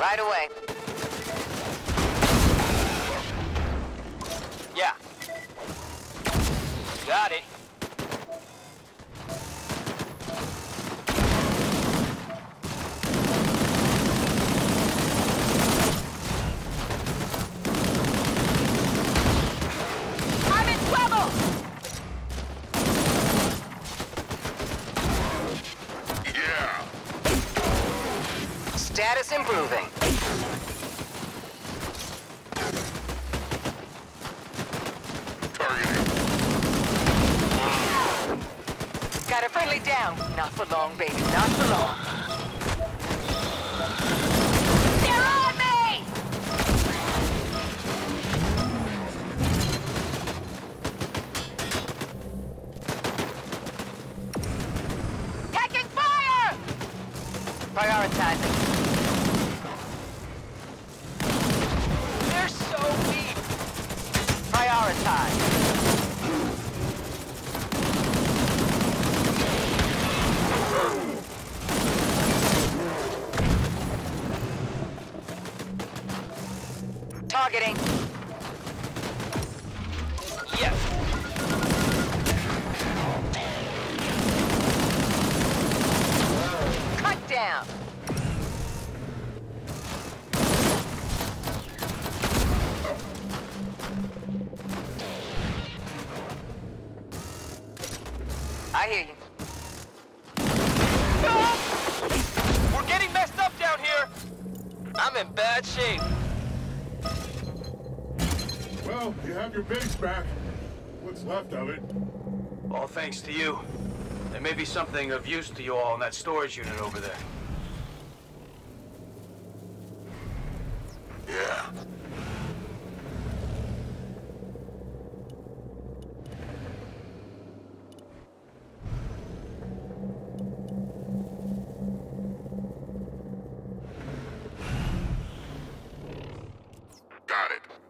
Right away. Yeah. Got it. I'm in trouble! Yeah. Status improving. Got a friendly down. Not for long, baby. Not for long. They're on me! Taking fire! Prioritizing. Prioritize. Targeting. Yes. I hear you. We're getting messed up down here. I'm in bad shape. Well, you have your base back. What's left of it? All thanks to you. There may be something of use to you all in that storage unit over there. Got it.